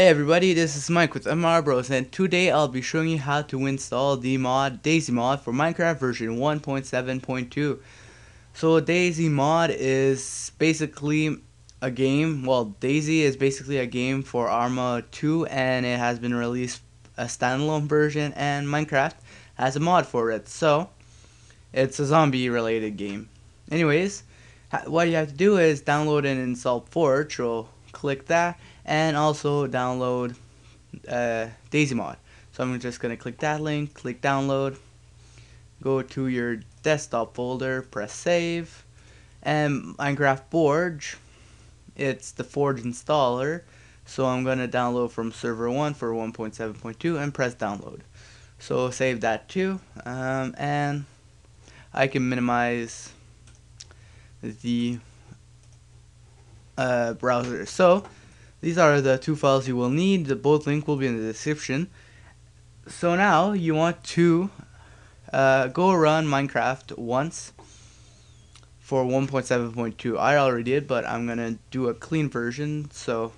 Hey everybody, this is Mike with MR Bros and today I'll be showing you how to install the mod DayZ mod for Minecraft version 1.7.2. So DayZ mod is basically a game, well DayZ is basically a game for Arma 2 and it has been released a standalone version and Minecraft has a mod for it. So it's a zombie related game. Anyways, what you have to do is download and install Forge, so click that and also download uh, DayZ mod. So I'm just going to click that link, click download, go to your desktop folder, press save, and Minecraft Forge, it's the Forge installer, so I'm going to download from server 1 for 1.7.2 and press download. So save that too, um, and I can minimize the uh, browser. So these are the two files you will need. The both link will be in the description. So now you want to uh, go run Minecraft once for 1.7.2. I already did, but I'm gonna do a clean version. So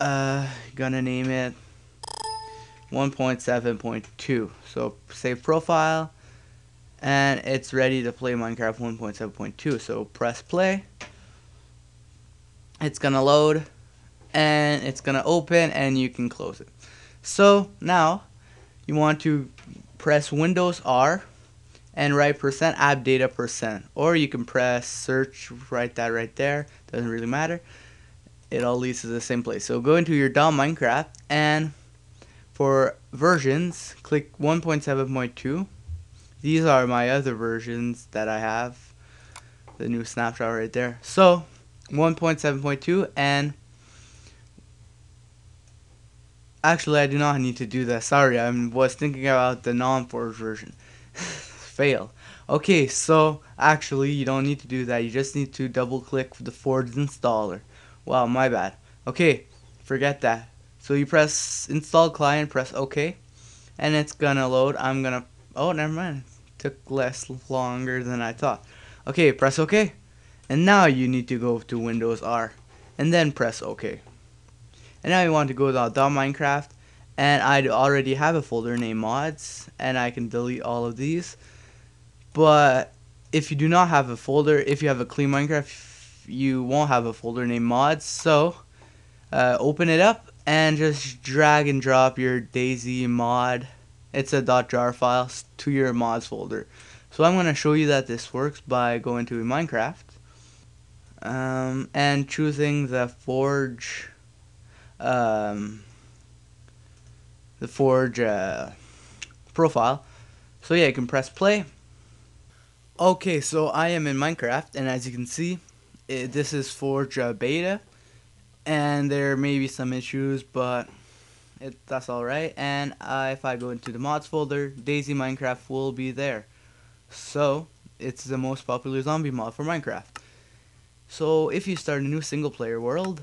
uh, gonna name it 1.7.2. So save profile, and it's ready to play Minecraft 1.7.2. So press play it's gonna load and it's gonna open and you can close it. So now you want to press Windows R and write percent app data percent. Or you can press search write that right there. Doesn't really matter. It all leads to the same place. So go into your .minecraft and for versions click 1.7.2 these are my other versions that I have. The new snapshot right there. So 1.7.2 and actually I do not need to do that. Sorry I was thinking about the non-forge version. Fail. Okay so actually you don't need to do that. You just need to double click the forge installer. Wow my bad. Okay forget that. So you press install client press ok and it's gonna load. I'm gonna oh never mind. It took less longer than I thought. Okay press ok and now you need to go to Windows R and then press OK. And now you want to go to .minecraft and I already have a folder named mods and I can delete all of these. But if you do not have a folder, if you have a clean Minecraft, you won't have a folder named mods. So uh, open it up and just drag and drop your DayZ mod. It's a dot .jar file to your mods folder. So I'm going to show you that this works by going to Minecraft um, and choosing the forge um, the forge uh, profile. So yeah you can press play. Okay so I am in Minecraft and as you can see it, this is forge uh, beta. And there may be some issues but it, that's alright. And uh, if I go into the mods folder DayZ Minecraft will be there. So it's the most popular zombie mod for Minecraft so if you start a new single player world,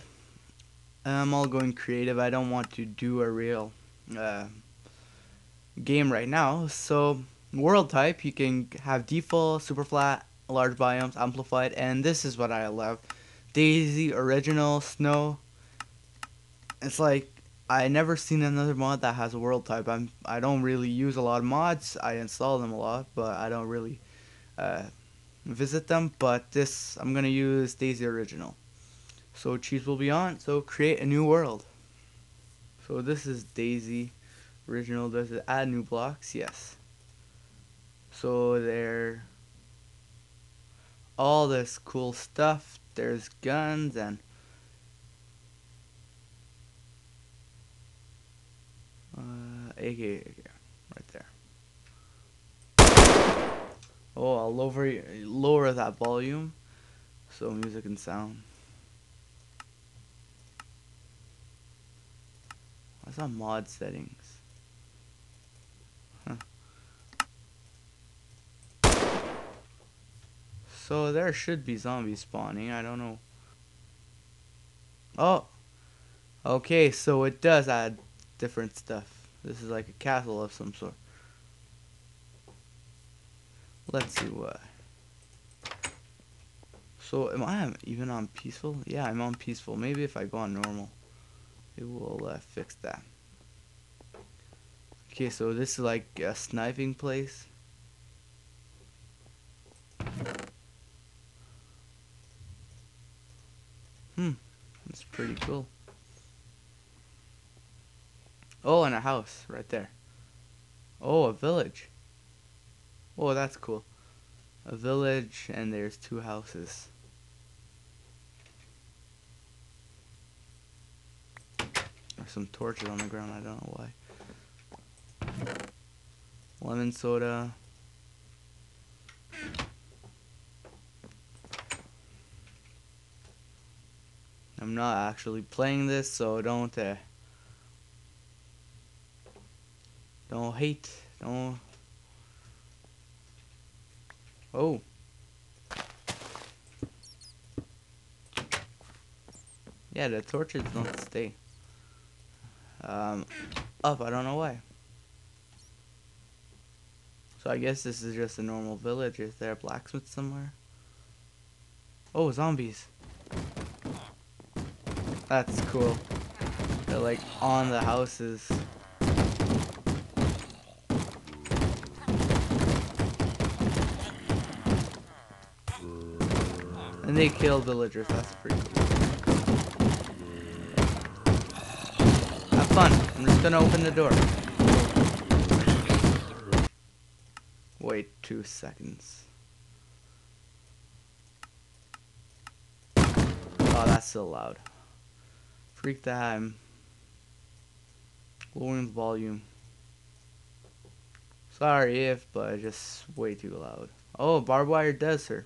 I'm all going creative. I don't want to do a real uh, game right now. So world type, you can have default, super flat, large biomes, amplified, and this is what I love. DayZ, original, snow. It's like I never seen another mod that has a world type. I'm I don't really use a lot of mods. I install them a lot, but I don't really uh, visit them, but this, I'm going to use DayZ Original. So cheese will be on, so create a new world. So this is DayZ Original, does it add new blocks? Yes. So there, all this cool stuff, there's guns and uh, AK, right there. Oh, I'll lower lower that volume so music and sound. What's on mod settings? Huh. So there should be zombies spawning. I don't know. Oh. Okay, so it does add different stuff. This is like a castle of some sort. Let's see what. So am I even on peaceful? Yeah, I'm on peaceful. Maybe if I go on normal. we will uh, fix that. Okay, so this is like a sniping place. Hmm, that's pretty cool. Oh, and a house right there. Oh, a village. Oh, that's cool. A village, and there's two houses. There's some torches on the ground, I don't know why. Lemon soda. I'm not actually playing this, so don't uh, don't hate, don't. Oh. Yeah, the torches don't stay. Um, up, I don't know why. So I guess this is just a normal village. Is there a blacksmith somewhere? Oh, zombies. That's cool. They're like on the houses. And they kill villagers, that's pretty cool. Have fun. I'm just gonna open the door. Wait two seconds. Oh, that's so loud. Freak I'm lowering the volume. Sorry if, but just way too loud. Oh, barbed wire desert.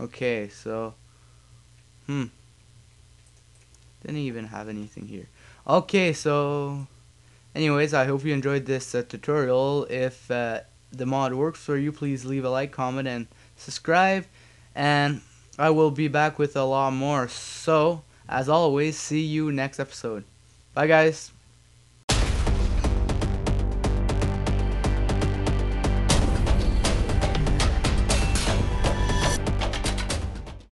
Okay, so, hmm. Didn't even have anything here. Okay, so, anyways, I hope you enjoyed this uh, tutorial. If uh, the mod works for you, please leave a like, comment, and subscribe. And I will be back with a lot more. So, as always, see you next episode. Bye, guys.